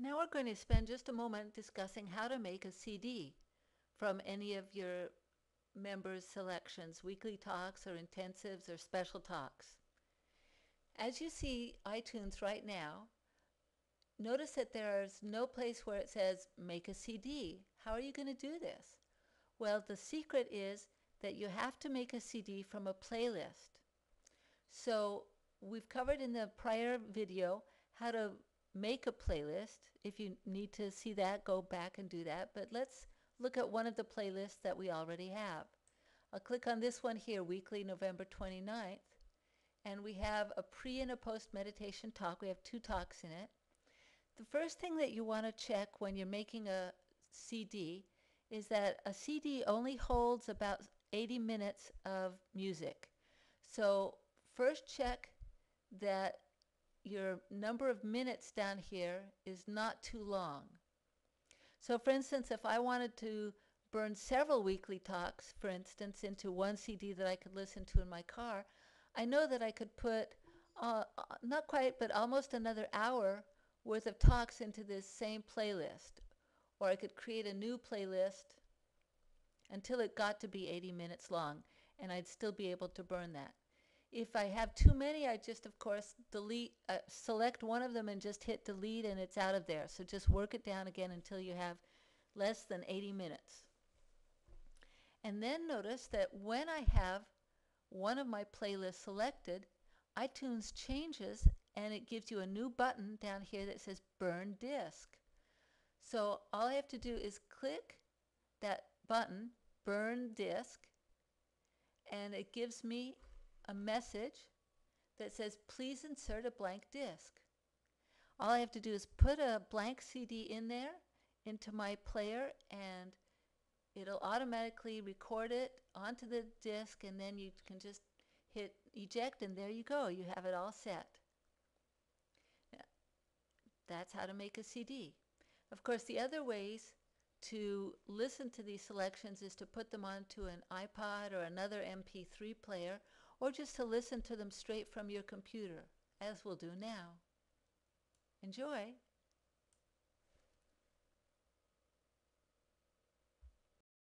Now we're going to spend just a moment discussing how to make a CD from any of your members' selections, weekly talks or intensives or special talks. As you see iTunes right now, notice that there's no place where it says make a CD. How are you going to do this? Well, the secret is that you have to make a CD from a playlist. So we've covered in the prior video how to make a playlist. If you need to see that, go back and do that. But let's look at one of the playlists that we already have. I'll click on this one here, weekly November 29th. And we have a pre and a post meditation talk. We have two talks in it. The first thing that you want to check when you're making a CD is that a CD only holds about 80 minutes of music. So first check that your number of minutes down here is not too long. So for instance, if I wanted to burn several weekly talks, for instance, into one CD that I could listen to in my car, I know that I could put, uh, uh, not quite, but almost another hour worth of talks into this same playlist. Or I could create a new playlist until it got to be 80 minutes long, and I'd still be able to burn that. If I have too many, I just, of course, delete, uh, select one of them and just hit delete and it's out of there. So just work it down again until you have less than 80 minutes. And then notice that when I have one of my playlists selected, iTunes changes and it gives you a new button down here that says Burn Disk. So all I have to do is click that button, Burn Disk, and it gives me a message that says, please insert a blank disk. All I have to do is put a blank CD in there into my player and it'll automatically record it onto the disk and then you can just hit eject and there you go. You have it all set. Now, that's how to make a CD. Of course, the other ways to listen to these selections is to put them onto an iPod or another MP3 player or just to listen to them straight from your computer, as we'll do now. Enjoy!